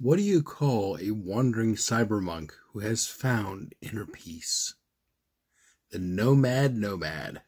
What do you call a wandering cyber monk who has found inner peace? The Nomad Nomad.